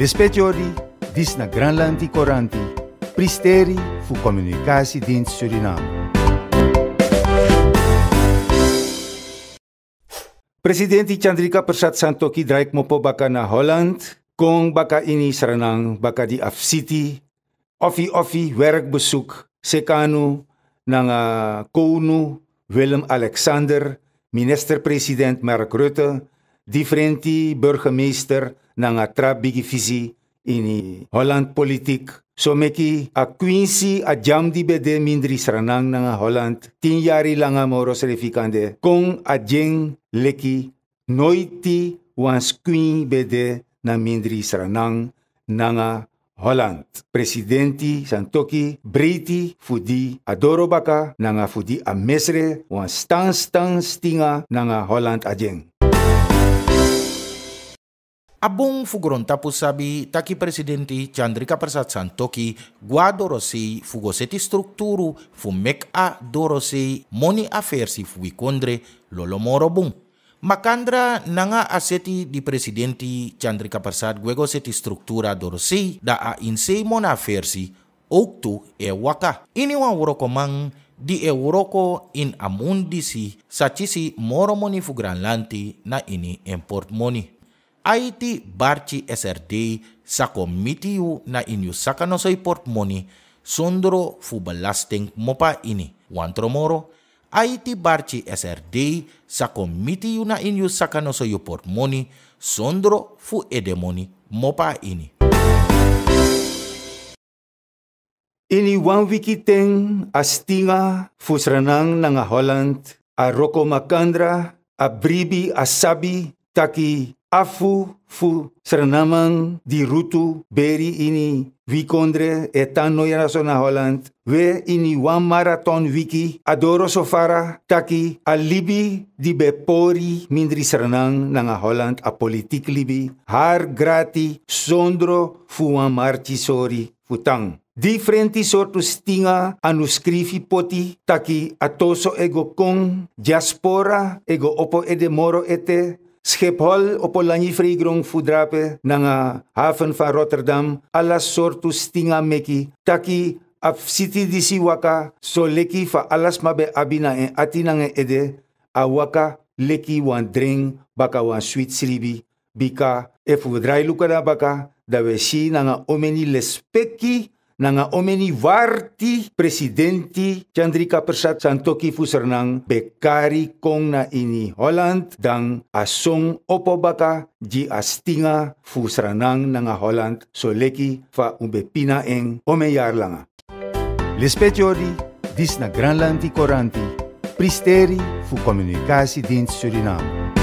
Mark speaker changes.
Speaker 1: Lispetiori, dis na Granlandi Coranti, Pristeri fu Communicatiedienst Suriname. Presidenti Chandrika Persat Santoki draik mo po baka na Holland, kung baka ini saranang baka di af city, ofi-ofi sekano, ng uh, Konu, Willem Alexander, minister-president Mark Rutte, differenti burgemeester ng uh, trabigi visi ini Holland politik. So meki a Quincy a jam di bede mindri saranang ng Holland, tin yari lang a moro serifikande, kung a jeng leki noiti wans queen bede na mindri saranang nanga Holland. Presidenti Santoki Briti fudi adoro baka nanga fudi a mesre wan stan stan stinga nanga Holland ajeng.
Speaker 2: Abong fuguron tapos sabi taki presidenti Chandrika Prasad Santoki guado rosi fugoseti strukturu fu mek a dorosi moni afersi fu ikondre lolomoro bung. Makandra nanga aseti di presidenti Chandrika Prasad gwego seti struktura dorosi da a insei mona afersi oktu e waka. Ini wan wuro komang di e wuroko in amundisi sachisi moro moni fu granlanti na ini import moni. IT barchi SRD sa komitiu na inyo sakano sa portmoni sondro fu balasting mo pa ini. Wantro moro, IT barchi SRD sa komitiu na inyo sakano sa portmoni sondro fu edemoni mo pa ini.
Speaker 1: Ini one wiki teng astinga fusranang nga Holland a Roko Makandra a Bribi a Sabi taki afu fu sernamang di rutu beri ini vikondre etano yaraso na Holland we ini wan marathon wiki adoro sofara taki a libi di bepori mindri sernang nanga Holland a politik libi har grati sondro fu wan marchi sori futang. Differenti sortu stinga anu skrifi poti taki atoso ego kong diaspora ego opo edemoro ete Schiphol op Olanyi Vreegrong Fudrape nanga haven van Rotterdam alas sortu stinga meki taki af city disi waka so leki fa alas mabe abina en atina nge ede a waka leki wan drink baka wan sweet sribi bika e fu drai luka baka da we si nanga omeni lespeki nanga omeni warti presidenti Chandrika Persat Santoki Fusernang bekari kong na ini Holland dang asong opo baka di astinga fusranang nanga Holland so leki fa umbepina eng omeyar langa. Lispetiori, dis na Granlandi Coranti, Pristeri fu Communicatiedienst Suriname.